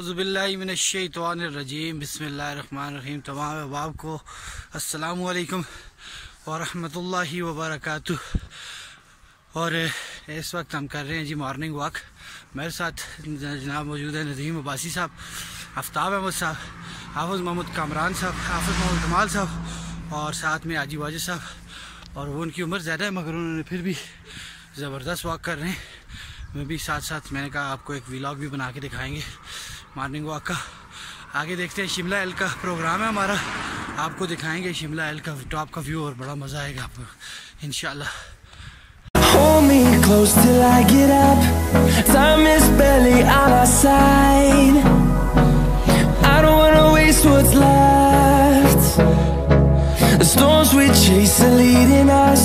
रजीम बिसमीम तमाम अहबाब को असलकम वरहमतुल्लाहि वबरकatuh और इस वक्त हम कर रहे हैं जी मॉर्निंग वॉक मेरे साथ जनाब मौजूद है नदीम अब्बासी साहब, आफ्ताब अहमद साहब, हाफिज़ मोहम्मद कामरान साहब, हाफिज़ मोहम्मद कमाल साहब और साथ में आजी वाजिद साहब। और वो उनकी उम्र ज़्यादा है, मगर उन्होंने फिर भी ज़बरदस्त वॉक कर रहे हैं। मैं भी साथ साथ मैंने कहा आपको एक व्लॉग भी बना के दिखाएँगे। मॉर्निंग वॉक का आगे देखते हैं शिमला एल का प्रोग्राम है हमारा आपको दिखाएँगे शिमला एल का टॉप का व्यू और बड़ा मज़ा आएगा आपको इन close till I get up Time is barely on our side I don't wanna waste what's left The storms we chase are leading us